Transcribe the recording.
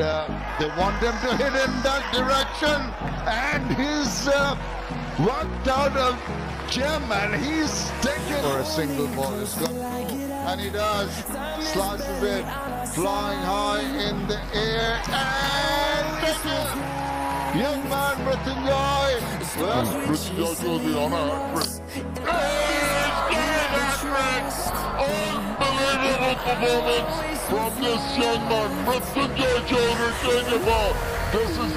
uh, they want him to hit in that direction. And he's uh, worked out a gem and he's taken for a single ball. He's got and he does. Slices it, flying high in the air and. Young man, Mrityunjay. Well, to the honor. Unbelievable performance from this young man, Mrityunjay Chowdhury Kenya This is